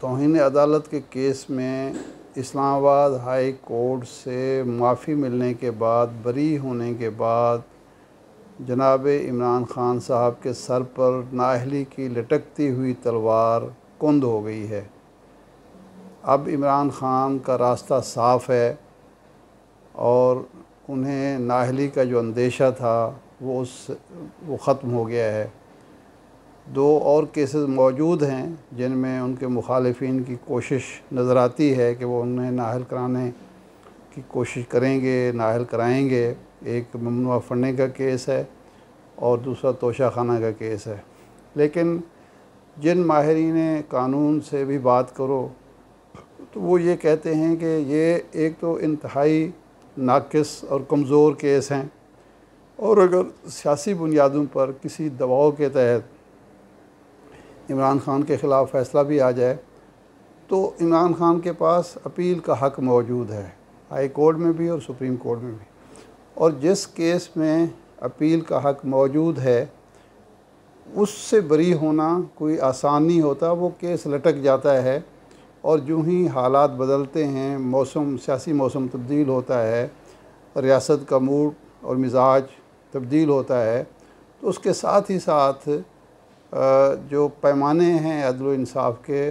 तोहन अदालत के केस में इस्लामाबाद हाई कोर्ट से माफ़ी मिलने के बाद, बरी होने के बाद जनाब इमरान ख़ान साहब के सर पर नाहली की लटकती हुई तलवार कुंद हो गई है। अब इमरान ख़ान का रास्ता साफ़ है और उन्हें नाहली का जो अंदेशा था, वो उस, वो ख़त्म हो गया है। दो और केसेस मौजूद हैं, जिनमें उनके मुखालफी की कोशिश नज़र आती है कि वो उन्हें नाहल कराने की कोशिश करेंगे, नाहल कराएँगे। एक ममनुआ फंडे का केस है और दूसरा तोशा खाना का केस है। लेकिन जिन माहरीन कानून से भी बात करो तो वो ये कहते हैं कि ये एक तो इंतहाई नाकस और कमज़ोर केस हैं। और अगर सियासी बुनियादों पर किसी दबाव के तहत इमरान ख़ान के ख़िलाफ़ फ़ैसला भी आ जाए तो इमरान ख़ान के पास अपील का हक मौजूद है, हाई कोर्ट में भी और सुप्रीम कोर्ट में भी। और जिस केस में अपील का हक मौजूद है, उससे बरी होना कोई आसान नहीं होता, वो केस लटक जाता है और जो ही हालात बदलते हैं, मौसम, सियासी मौसम तब्दील होता है, रियासत का मूड और मिजाज तब्दील होता है तो उसके साथ ही साथ जो पैमाने हैं अदल इंसाफ के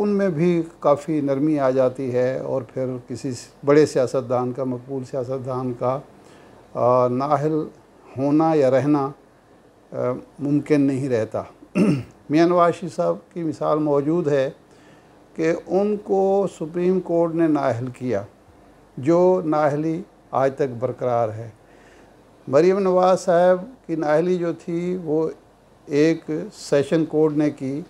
उनमें भी काफ़ी नरमी आ जाती है और फिर किसी बड़े सियासतदान का, मकबूल सियासतदान का नाहल होना या रहना मुमकिन नहीं रहता। मियाँ नवाज़ साहब की मिसाल मौजूद है कि उनको सुप्रीम कोर्ट ने नाहल किया, जो नाहली आज तक बरकरार है। मरीम नवाज़ साहब की नाहली जो थी, वो एक सेशन कोर्ट ने की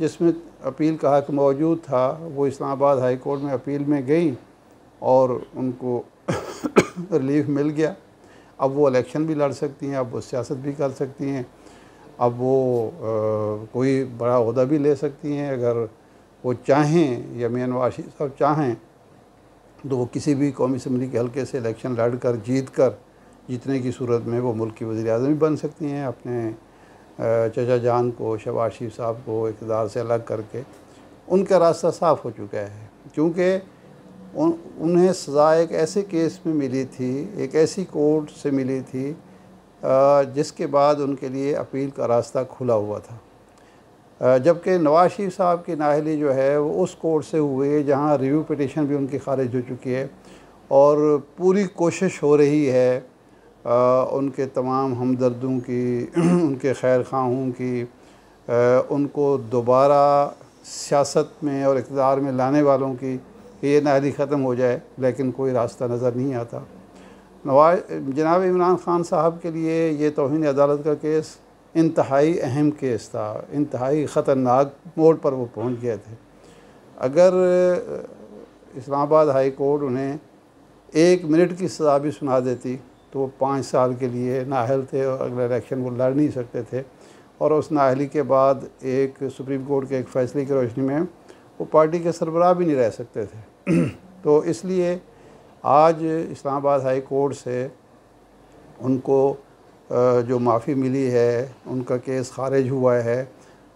जिसमें अपील का हक मौजूद था। वो इस्लामाबाद हाई कोर्ट में अपील में गई और उनको रिलीफ मिल गया। अब वो इलेक्शन भी लड़ सकती हैं अब वो सियासत भी कर सकती हैं। अब वो आ, कोई बड़ा अहदा भी ले सकती हैं। अगर वो चाहें या मियाँ नवाज़ साहब चाहें तो वो किसी भी कौमी असम्बली के हल्के से इलेक्शन लड़ कर जीत कर जीतने की सूरत में वो मुल्क की वजी अजम भी बन सकती हैं अपने चचा जान को शबाज शरीफ साहब को इकदार से अलग करके उनका रास्ता साफ़ हो चुका है। क्योंकि उन, उन्हें सज़ा एक ऐसे केस में मिली थी एक ऐसी कोर्ट से मिली थी जिसके बाद उनके लिए अपील का रास्ता खुला हुआ था। जबकि नवाज़ शरीफ साहब की नाहली जो है वो उस कोर्ट से हुई जहाँ रिव्यू पटिशन भी उनकी खारिज हो चुकी है और पूरी कोशिश हो रही है उनके तमाम हमदर्दों की, उनके खैर खाहों की उनको दोबारा सियासत में और इकदार में लाने वालों की ये नाहली ख़त्म हो जाए, लेकिन कोई रास्ता नज़र नहीं आता। नवाज़, जनाब इमरान ख़ान साहब के लिए ये तोहन अदालत का केस इंतहाई अहम केस था, इंतहाई ख़तरनाक मोड़ पर वो पहुँच गए थे। अगर इस्लामाबाद हाई कोर्ट उन्हें एक मिनट की सज़ा भी सुना देती तो वो पाँच साल के लिए नाहल थे और अगला इलेक्शन वो लड़ नहीं सकते थे। और उस नाहली के बाद एक सुप्रीम कोर्ट के एक फ़ैसले की रोशनी में वो पार्टी के सरबराह भी नहीं रह सकते थे। तो इसलिए आज इस्लामाबाद हाई कोर्ट से उनको जो माफ़ी मिली है, उनका केस खारिज हुआ है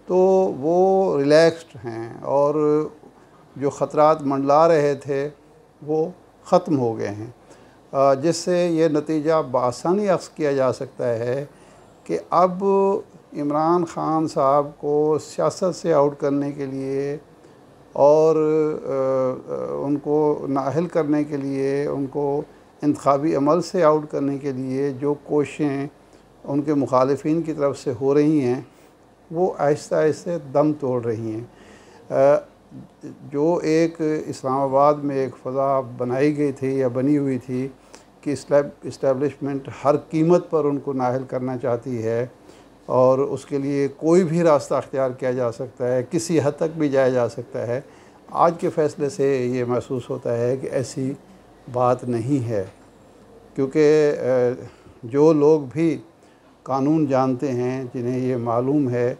तो वो रिलैक्स्ड हैं और जो ख़तरात मंडला रहे थे वो ख़त्म हो गए हैं। जिससे ये नतीजा बसानी अक्स किया जा सकता है कि अब इमरान ख़ान साहब को सियासत से आउट करने के लिए और उनको नाहल करने के लिए, उनको इंतबी अमल से आउट करने के लिए जो कोशिशें उनके मुखालफी की तरफ़ से हो रही हैं, वो आहिस्ता आहिस्ता दम तोड़ रही हैं। जो एक इस्लामाबाद में एक फ़ज़ा बनाई गई थी या बनी हुई थी कि इस्टेब्लिशमेंट हर कीमत पर उनको नाहल करना चाहती है और उसके लिए कोई भी रास्ता अख्तियार किया जा सकता है, किसी हद तक भी जाया जा सकता है। आज के फ़ैसले से ये महसूस होता है कि ऐसी बात नहीं है, क्योंकि जो लोग भी कानून जानते हैं, जिन्हें ये मालूम है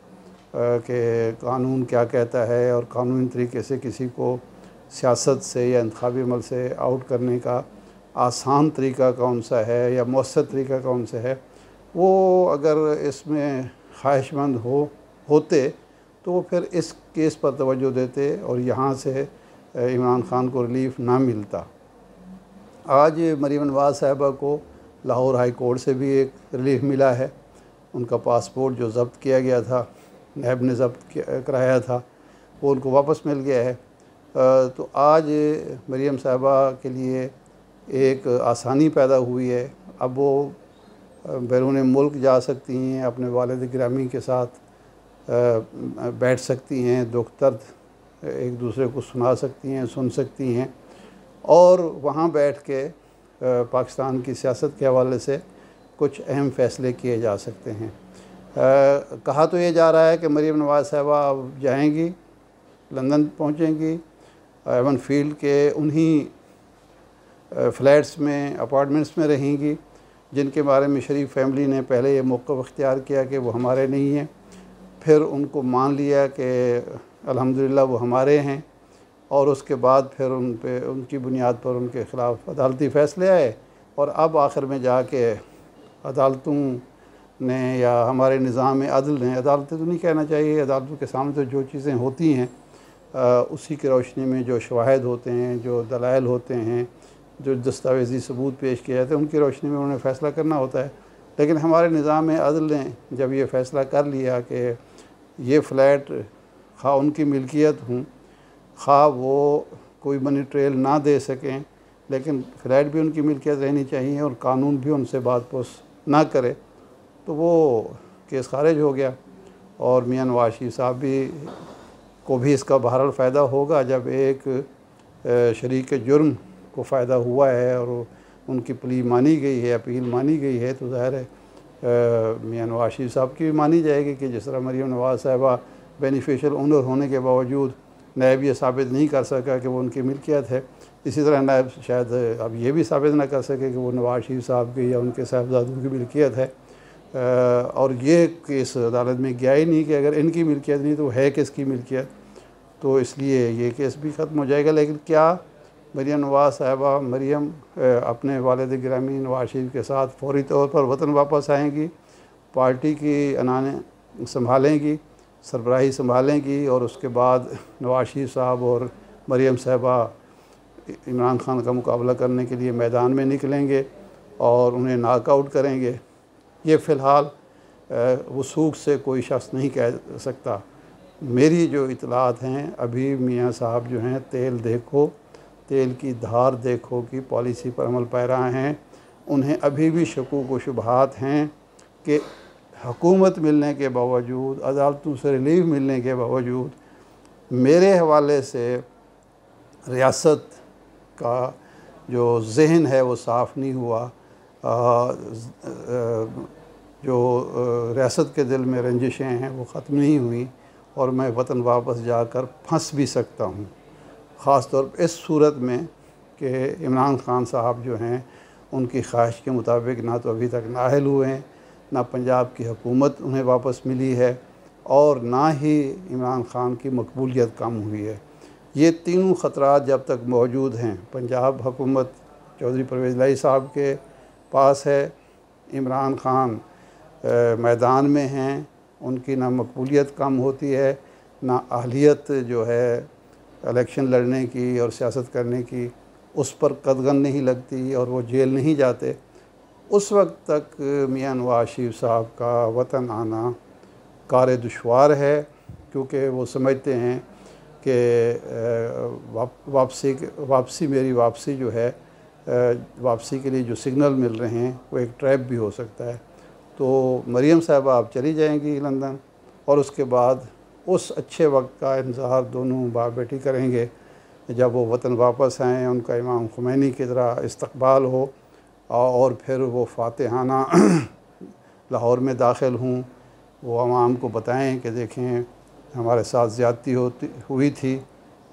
कि कानून क्या कहता है और कानूनी तरीके से किसी को सियासत से या इंतबी अमल से आउट करने का आसान तरीका कौन सा है या मौसर तरीका कौन सा है, वो अगर इसमें ख्वाहिशमंद हो, होते तो फिर इस केस पर तवज्जो देते और यहाँ से इमरान ख़ान को रिलीफ ना मिलता। आज मरीम नवाज़ साहबा को लाहौर हाई कोर्ट से भी एक रिलीफ मिला है। उनका पासपोर्ट जो ज़ब्त किया गया था, नैब ने ज़ब्त कराया था, वो उनको वापस मिल गया है। तो आज मरीम साहबा के लिए एक आसानी पैदा हुई है। अब वो बैरून मुल्क जा सकती हैं अपने वालद ग्रामी के साथ बैठ सकती हैं दुख दर्द एक दूसरे को सुना सकती हैं सुन सकती हैं। और वहाँ बैठ के पाकिस्तान की सियासत के हवाले से कुछ अहम फ़ैसले किए जा सकते हैं। आ, कहा तो ये जा रहा है कि मरीम नवाज़ साहबा अब जाएँगी लंदन पहुँचेंगी एवन फ़ील्ड के उन्हीं फ्लैट्स में, अपार्टमेंट्स में रहेंगी, जिनके बारे में शरीफ फैमिली ने पहले ये मौक़ अख्तियार किया कि वो हमारे नहीं हैं। फिर उनको मान लिया कि अल्हम्दुलिल्लाह वो हमारे हैं और उसके बाद फिर उन पे, उनकी बुनियाद पर उनके ख़िलाफ़ अदालती फ़ैसले आए और अब आखिर में जाके अदालतों ने या हमारे निज़ाम अदल ने, अदालतें तो नहीं कहना चाहिए, अदालतों के सामने तो जो चीज़ें होती हैं उसी की रोशनी में जो शवाहद होते हैं, जो दलाइल होते हैं जो दस्तावेज़ी सबूत पेश किए जाते हैं, उनकी रोशनी में उन्हें फ़ैसला करना होता है। लेकिन हमारे निज़ाम अदल ने जब ये फ़ैसला कर लिया कि ये फ़्लैट खा उनकी मिल्कियत हूँ खा वो कोई मनी ट्रेल ना दे सकें, लेकिन फ़्लैट भी उनकी मिल्कियत रहनी चाहिए और कानून भी उनसे बात पोस ना करे तो वो केस खारिज हो गया। और मियाँ नवाशी साहब भी, को भी इसका बहरहाल फ़ायदा होगा जब एक शरीक जुर्म को फ़ायदा हुआ है और उनकी प्ली मानी गई है, अपील मानी गई है तो ज़ाहिर है मियाँ नवाज़ शरीफ साहब की भी मानी जाएगी कि जिस तरह मरीम नवाज़ साहबा बेनिफिशियल ओनर होने के बावजूद नायब ये साबित नहीं कर सका कि वो उनकी मिल्कियत है। इसी तरह नायब शायद अब ये भी साबित ना कर सके कि वो नवाज़ शरीफ साहब की या उनके साहबजादों की मिल्कियत है। और ये केस अदालत में गया ही नहीं कि अगर इनकी मिल्कियत नहीं तो है किसकी मिल्कियत? तो इसलिए ये केस भी ख़त्म हो जाएगा, लेकिन क्या मरियम नवाज़ साहबा, मरियम अपने वालद ग्रामी नवाज़ शरीफ के साथ फौरी तौर पर वतन वापस आएँगी, पार्टी की अनाने संभालेंगी, सरबराही संभालेंगी और उसके बाद नवाज़ शरीफ साहब और मरियम साहबा इमरान खान का मुकाबला करने के लिए मैदान में निकलेंगे और उन्हें नाकआउट करेंगे। ये फ़िलहाल वसूख से कोई शख्स नहीं कह सकता। मेरी जो इतलात हैं, अभी मियाँ साहब जो हैं, तेल देखो तेल की धार देखो की पॉलिसी पर अमल पैरा हैं। उन्हें अभी भी शकूक व शुबहत हैं कि हकूमत मिलने के बावजूद अदालतों से रिलीफ मिलने के बावजूद मेरे हवाले से रियासत का जो जहन है वो साफ़ नहीं हुआ। आ, जो रियासत के दिल में रंजिशें हैं वो ख़त्म नहीं हुई और मैं वतन वापस जाकर फंस भी सकता हूँ। ख़ास तौर पर इस सूरत में कि इमरान ख़ान साहब जो हैं, उनकी ख्वाहिश के मुताबिक ना तो अभी तक नाहल हुए हैं, ना पंजाब की हुकूमत उन्हें वापस मिली है और ना ही इमरान ख़ान की मकबूलियत कम हुई है। ये तीनों ख़तरा जब तक मौजूद हैं, पंजाब हुकूमत चौधरी परवेज़ लाई साहब के पास है, इमरान ख़ान मैदान में हैं, उनकी ना मकबूलियत कम होती है, ना अहलियत जो है इलेक्शन लड़ने की और सियासत करने की, उस पर कदगन नहीं लगती और वो जेल नहीं जाते। उस वक्त तक मियाँ नवाज़ शरीफ साहब का वतन आना कार दुशवार है, क्योंकि वो समझते हैं कि वापसी वापसी मेरी वापसी जो है वापसी के लिए जो सिग्नल मिल रहे हैं, वो एक ट्रैप भी हो सकता है। तो मरीम साहब, आप चली जाएँगी लंदन और उसके बाद उस अच्छे वक्त का इंतज़ार दोनों बाप बेटी करेंगे। जब वो वतन वापस आएँ, उनका इमाम खुमैनी की तरह इस्तबाल हो, और फिर वो फ़ातहाना लाहौर में दाखिल हूँ, वो आवाम को बताएँ कि देखें, हमारे साथ ज़्यादती होती, हुई थी,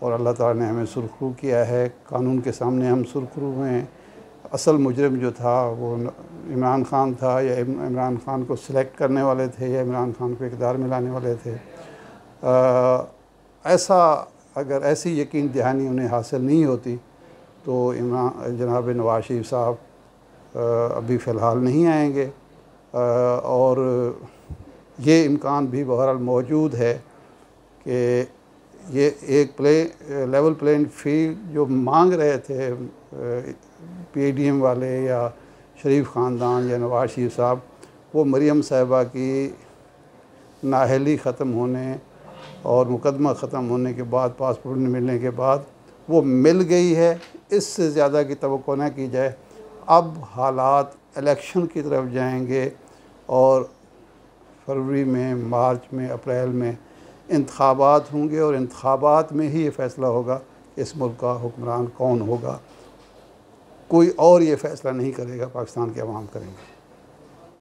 और अल्लाह ताला ने हमें सुरखरू किया है। कानून के सामने हम सुरखरू हैं। असल मुजरम जो था, वो इमरान ख़ान था, या इमरान ख़ान को सिलेक्ट करने वाले थे, या इमरान ख़ान को इकदार में लाने वाले थे। ऐसा अगर ऐसी यकीन दहानी उन्हें हासिल नहीं होती तो इमरान जनाब नवाज़ शरीफ साहब अभी फ़िलहाल नहीं आएँगे। और ये इम्कान भी बहरहाल मौजूद है कि ये एक प्ले, लेवल प्लेइंग फ़ील्ड जो मांग रहे थे पीडीएम वाले या शरीफ ख़ानदान या नवाज़ शरीफ साहब, वो मरीम साहिबा की नाहली ख़त्म होने और मुकदमा ख़त्म होने के बाद, पासपोर्ट मिलने के बाद वो मिल गई है। इससे ज़्यादा की तो ना की जाए। अब हालात इलेक्शन की तरफ़ जाएँगे और फरवरी में, मार्च में, अप्रैल में इंतबात होंगे और इंतबात में ही ये फ़ैसला होगा, इस मुल्क का हुक्मरान कौन होगा। कोई और ये फ़ैसला नहीं करेगा, पाकिस्तान के अवाम करेंगे।